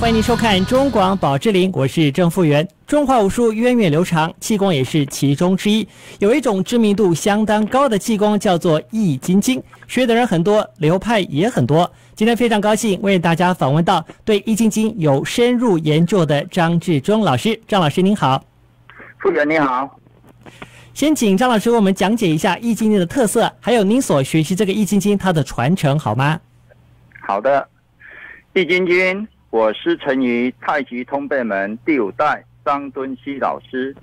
欢迎您收看中广宝芝林，我是郑富元。中华武术源远流长，气功也是其中之一。有一种知名度相当高的气功叫做易筋经，学的人很多，流派也很多。今天非常高兴为大家访问到对易筋经有深入研究的张志忠老师。张老师您好，富元你好。先请张老师为我们讲解一下易筋经的特色，还有您所学习这个易筋经它的传承好吗？好的，易筋经。我师承于太极通背门第五代张敦熙老师。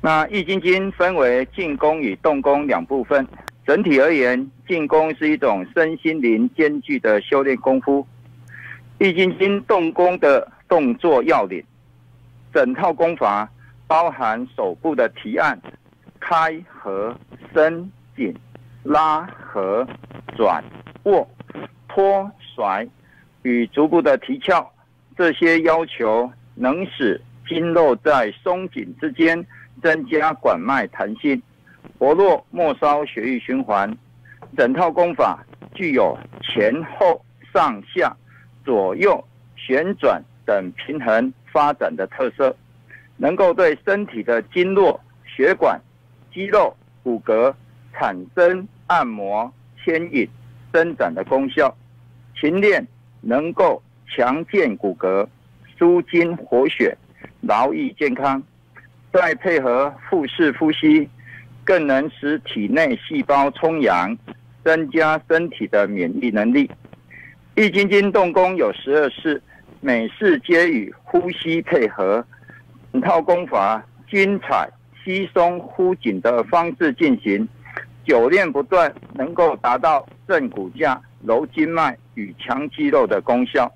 那易筋经分为静功与动功两部分。整体而言，静功是一种身心灵兼具的修炼功夫。易筋经动功的动作要领，整套功法包含手部的提按、开合、伸紧、拉合、转、握、托、甩。与足部的提翘，这些要求能使经络在松紧之间增加管脉弹性，活络末梢血液循环。整套功法具有前后、上下、左右、旋转等平衡发展的特色，能够对身体的经络、血管、肌肉、骨骼产生按摩、牵引、伸展的功效。勤练。能够强健骨骼、舒筋活血、劳逸健康，再配合腹式呼吸，更能使体内细胞充氧，增加身体的免疫能力。易筋经动功有十二式，每式皆与呼吸配合，整套功法均采吸松呼紧的方式进行，久练不断，能够达到正骨架、柔筋脉。与强肌肉的功效，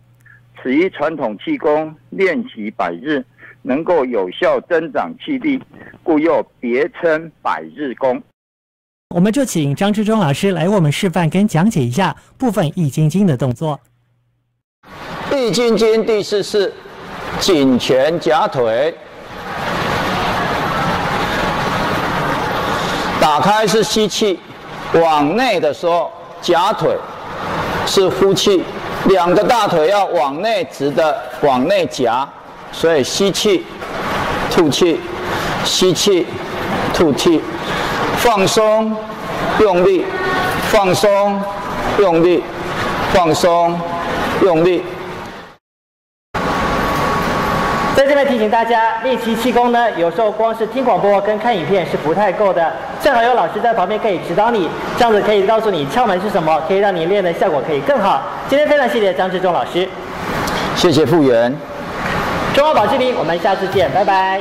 此一传统气功练习百日，能够有效增长气力，故又别称百日功。我们就请张志忠老师来为我们示范跟讲解一下部分易筋经的动作。易筋经第四式，颈拳夹腿，打开是吸气，往内的时候夹腿。是呼气，两个大腿要往内直的往内夹，所以吸气，吐气，吸气，吐气，放松，用力，放松，用力，放松，用力。在这边提醒大家，练习气功呢，有时候光是听广播跟看影片是不太够的，正好有老师在旁边可以指导你，这样子可以告诉你窍门是什么，可以让你练的效果可以更好。今天非常谢谢张志忠老师，谢谢傅源，中华宝芝林，我们下次见，拜拜。